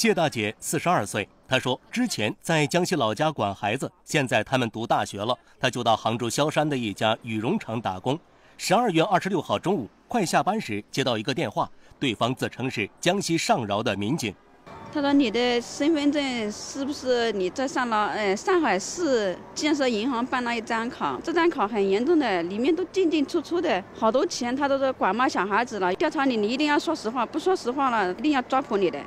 谢大姐四十二岁，她说之前在江西老家管孩子，现在他们读大学了，她就到杭州萧山的一家羽绒厂打工。十二月二十六号中午，快下班时接到一个电话，对方自称是江西上饶的民警。他说：“你的身份证是不是你在上饶？呃，上海市建设银行办了一张卡，这张卡很严重的，里面都进进出出的好多钱，他都是拐卖小孩子了。调查你，你一定要说实话，不说实话了，一定要抓捕你的。”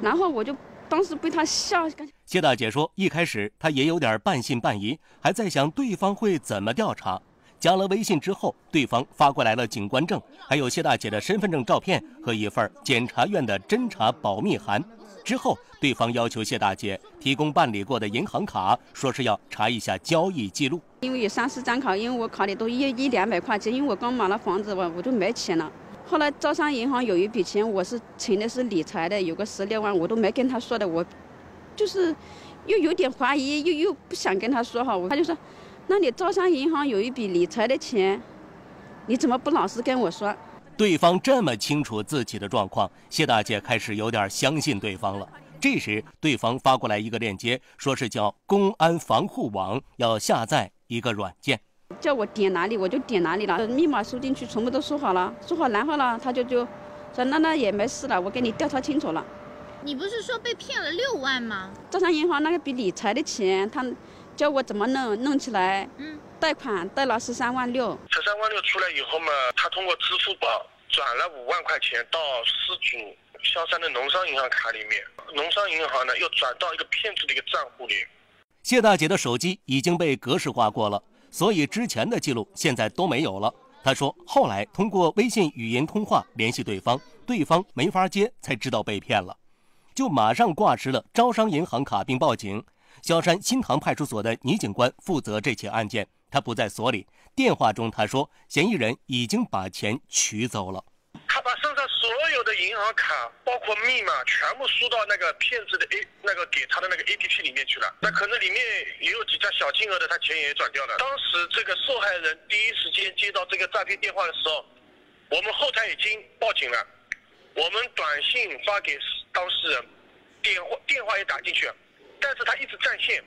然后我就当时被他吓。谢大姐说，一开始她也有点半信半疑，还在想对方会怎么调查。加了微信之后，对方发过来了警官证，还有谢大姐的身份证照片和一份检察院的侦查保密函。之后，对方要求谢大姐提供办理过的银行卡，说是要查一下交易记录。因为有三四张卡，因为我卡里都一一两百块钱，因为我刚买了房子，我我就没钱了。后来招商银行有一笔钱，我是存的是理财的，有个十六万，我都没跟他说的，我就是又有点怀疑，又又不想跟他说哈，他就说。那你招商银行有一笔理财的钱，你怎么不老实跟我说？对方这么清楚自己的状况，谢大姐开始有点相信对方了。这时，对方发过来一个链接，说是叫公安防护网，要下载一个软件，叫我点哪里我就点哪里了，密码输进去，全部都输好了，输好然后呢，他就就说那那也没事了，我给你调查清楚了。你不是说被骗了六万吗？招商银行那个笔理财的钱，他。教我怎么弄弄起来？嗯，贷款贷了十三万六。十三万六出来以后嘛，他通过支付宝转了五万块钱到失主萧山的农商银行卡里面，农商银行呢又转到一个骗子的一个账户里。谢大姐的手机已经被格式化过了，所以之前的记录现在都没有了。他说，后来通过微信语音通话联系对方，对方没法接，才知道被骗了，就马上挂失了招商银行卡并报警。萧山新塘派出所的倪警官负责这起案件，他不在所里。电话中他说，嫌疑人已经把钱取走了。我的银行卡，包括密码，全部输到那个骗子的 A 那个给他的那个 APP 里面去了。那可能里面也有几家小金额的，他钱也转掉了。当时这个受害人第一时间接到这个诈骗电话的时候，我们后台已经报警了，我们短信发给当事人，电话电话也打进去。但是他一直占线。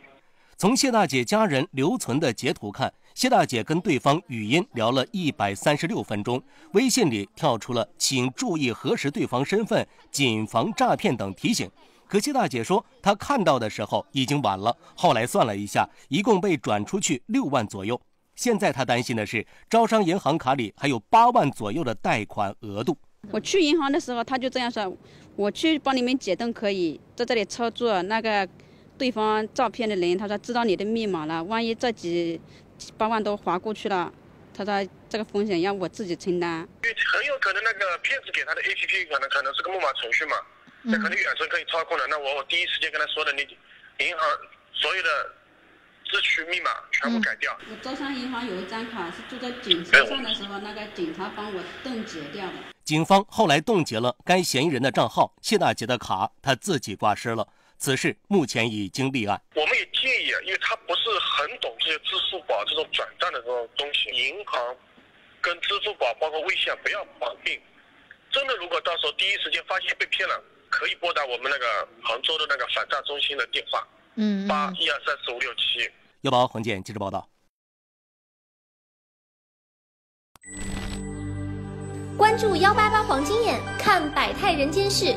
从谢大姐家人留存的截图看，谢大姐跟对方语音聊了一百三十六分钟，微信里跳出了“请注意核实对方身份，谨防诈骗”等提醒。可谢大姐说，她看到的时候已经晚了。后来算了一下，一共被转出去六万左右。现在她担心的是，招商银行卡里还有八万左右的贷款额度。我去银行的时候，他就这样说：“我去帮你们解冻，可以在这里操作那个。”对方照片的人，他说知道你的密码了，万一这几八万都划过去了，他说这个风险要我自己承担。很有可能那个骗子给他的 APP 可能可能是个木马程序嘛，那可能远程可以操控的。那我我第一时间跟他说的，你银行所有的支取密码全部改掉。我招商银行有一张卡是住在警车上的时候，那个警察帮我冻结掉的。警方后来冻结了该嫌疑人的账号，谢大姐的卡他自己挂失了。此事目前已经立案。我们啊，因为他不是很懂这些支付宝这种转账的这种东西，银行跟支付宝包括微信啊不要绑定。真的，如果到时候第一时间发现被骗了，可以拨打我们那个杭州的那个反诈中心的电话，嗯，八一二三四五六七。幺八黄建记者报道。关注幺八八黄金眼，看百态人间事。